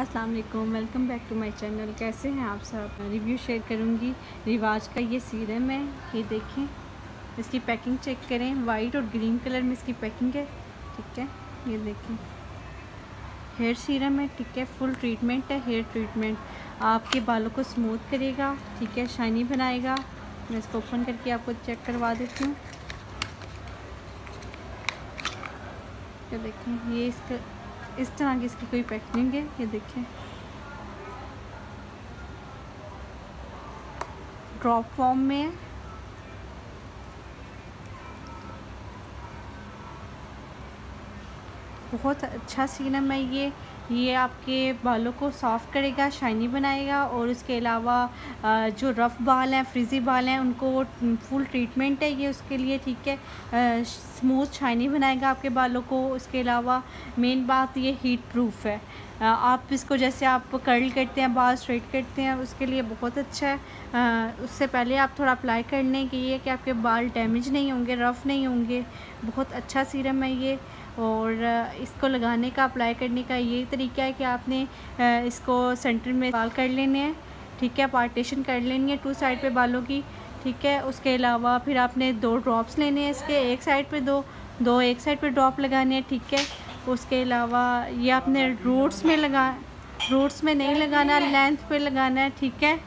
अस्सलाम वालेकुम welcome back to my channel. कैसे हैं आप सब? रिव्यू शेयर करूँगी। रिवाज का ये सीरम है ये देखें। इसकी पैकिंग चेक करें। वाइट और ग्रीन कलर में इसकी पैकिंग है। ठीक है, ये देखें। हेयर सीरम है, ठीक है, फुल ट्रीटमेंट है, हेयर ट्रीटमेंट। आपके बालों को स्मूथ करेगा, ठीक है, शाइनी बनाएगा। मैं इसको ओपन करके आपको चेक करवा देती हूँ। देखें, ये इसका इस तरह की इसकी कोई पैकिंग है? ये देखें ड्रॉप फॉर्म में है बहुत अच्छा सीरम है। ये ये आपके बालों को सॉफ्ट करेगा शाइनी बनाएगा और उसके अलावा जो रफ़ बाल हैं फ्रिज़ी बाल हैं, उनको फुल ट्रीटमेंट है। ये उसके लिए ठीक है। स्मूथ शाइनी बनाएगा आपके बालों को। उसके अलावा मेन बात ये हीट प्रूफ है। आप इसको जैसे आप कर्ल करते हैं, बाल स्ट्रेट करते हैं, उसके लिए बहुत अच्छा है। उससे पहले आप थोड़ा अप्लाई कर लें कि ये कि आपके बाल डैमेज नहीं होंगे रफ़ नहीं होंगे। बहुत अच्छा सीरम है। ये और इसको लगाने का अप्लाई करने का यही तरीका है कि आपने इसको सेंटर में बाल कर लेने हैं, ठीक है? पार्टीशन कर लेनी है टू साइड पे बालों की, ठीक है? उसके अलावा फिर आपने दो ड्रॉप्स लेने हैं इसके, एक साइड पे दो दो एक साइड पे ड्रॉप लगाने हैं, ठीक है? उसके अलावा ये आपने रूट्स में लगा रूट्स में नहीं लगाना लेंथ पे लगाना है, ठीक है?